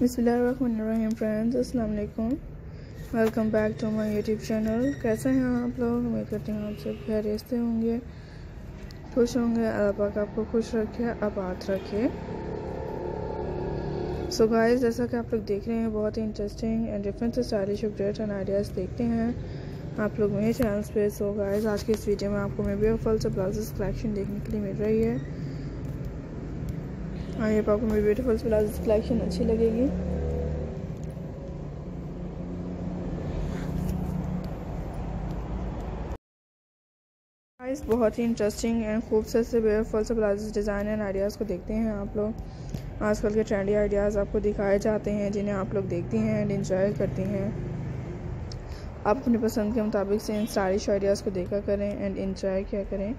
बिस्मिल्लाहिर्रहमानिर्रहीम फ्रेंड्स अस्सलाम वालेकुम welcome back to my YouTube channel. कैसे हैं आप लोग? उम्मीद करती हूँ आप सब खैरियत से होंगे, खुश होंगे, अल्लाह पाक आपको खुश रखे, आबाद रखे। सो so गाइस जैसा कि आप लोग देख रहे हैं, बहुत ही interesting and different stylish update and ideas देखते हैं आप लोग मेरे चैनल पे। सो गाइस आज की इस वीडियो में आपको मे बी फल से ब्लाउजेस कलेक्शन देखने के लिए मिल रही है। हाँ ये आपको मेरी ब्यूटीफुल प्लाजो कलेक्शन अच्छी लगेगी। बहुत ही इंटरेस्टिंग एंड खूबसूरत से ब्यूटीफुल से प्लाजो डिज़ाइन एंड आइडियाज़ को देखते हैं आप लोग। आजकल के ट्रेंडी आइडियाज़ आपको दिखाए जाते हैं, जिन्हें आप लोग देखती हैं एंड इंजॉय करती हैं। आप अपनी पसंद के मुताबिक से इन स्टाइलिश आइडियाज़ को देखा करें एंड इंजॉय क्या करें।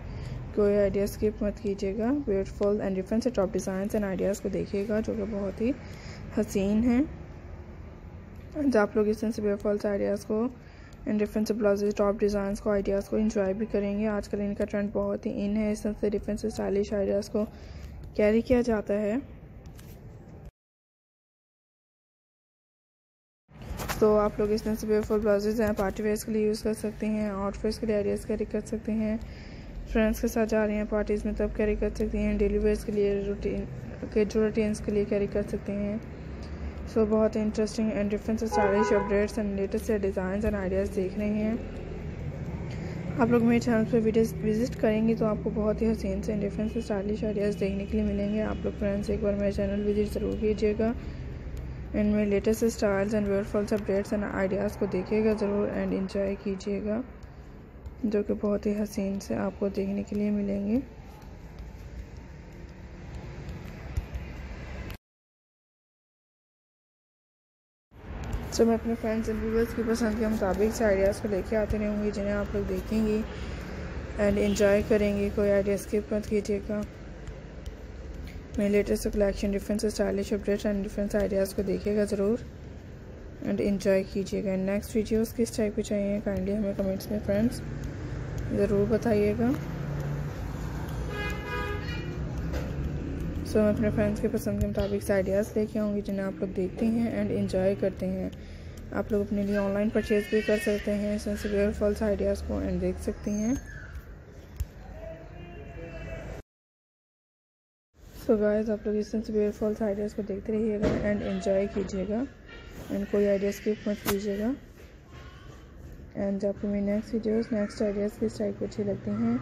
कोई आइडिया स्किप मत कीजिएगा। ब्यूटीफुल एंड डिफरेंट से टॉप डिज़ाइन एंड आइडियाज़ को देखिएगा, जो कि बहुत ही हसीन हैं। आप लोग इस तरह से ब्यूटीफुल से आइडियाज़ को एंड डिफरेंट से ब्लाउजेज टॉप डिज़ाइन को आइडियाज़ को इंजॉय भी करेंगे। आजकल इनका ट्रेंड बहुत ही इन है। इस तरह से डिफरेंट से स्टाइलिश आइडियाज़ को कैरी किया जाता है। तो आप लोग इस तरह से ब्यूटीफुल ब्लाउजेज हैं पार्टी वेयर्स के लिए यूज़ कर सकते हैं आउटफिट्स के लिए आइडियाज़ कैरी कर सकते हैं। फ्रेंड्स के साथ जा रही हैं पार्टीज़ में तब कैरी कर सकती हैं डेली वेयर्स के लिए रूटीन के जो रूटीन्स के लिए कैरी कर सकती हैं। सो so, बहुत interesting and different stylish updates and latest design and ideas देख रहे हैं। आप लोग मेरे चैनल पर विज़िट करेंगे तो आपको बहुत ही हसीन से डिफरेंट स्टाइलिश आइडियाज़ देखने के लिए मिलेंगे। आप लोग फ्रेंड्स एक बार मेरे चैनल विज़िट ज़रूर कीजिएगा एंड मेरे latest styles and beautiful updates and ideas को देखिएगा ज़रूर एंड इन्जॉय कीजिएगा। जो कि बहुत ही हसीन से आपको देखने के लिए मिलेंगे। तो मैं अपने फ्रेंड्स एंड व्यूवर्स की पसंद के मुताबिक से आइडियाज़ को लेके आते रहूँगी, जिन्हें आप लोग देखेंगी एंड इन्जॉय करेंगे। कोई आइडिया स्किप मत कीजिएगा। मेरे latest collection different stylish update and different ideas को देखिएगा ज़रूर एंड इन्जॉय कीजिएगा। नेक्स्ट वीडियोस किस टाइप की चाहिए काइंडली हमें कमेंट्स में फ्रेंड्स ज़रूर बताइएगा। सो मैं अपने फ्रेंड्स के पसंद के मुताबिक से आइडियाज़ लेके आऊँगी, जिन्हें आप लोग देखते हैं एंड इन्जॉय करते हैं। आप लोग अपने लिए ऑनलाइन परचेज भी कर सकते हैं सेंसिटिव फॉल्स आइडियाज़ को एंड देख सकती हैं। सो so गाइस आप लोग इस सेंसिटिव फॉल्स आइडियाज़ को देखते रहिएगा एंड इन्जॉय कीजिएगा। एंड कोई आइडिया स्किप मत कीजिएगा। एंड आपको मेरी नेक्स्ट वीडियोस नेक्स्ट आइडियाज़ किस टाइप की अच्छी लगती हैं,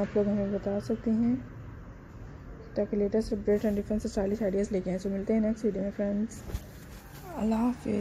आप लोग हमें बता सकते हैं। ताकि latest update and different stylish ideas लेके आए। सो मिलते हैं नेक्स्ट वीडियो में फ्रेंड्स अल्लाह हाफिज़।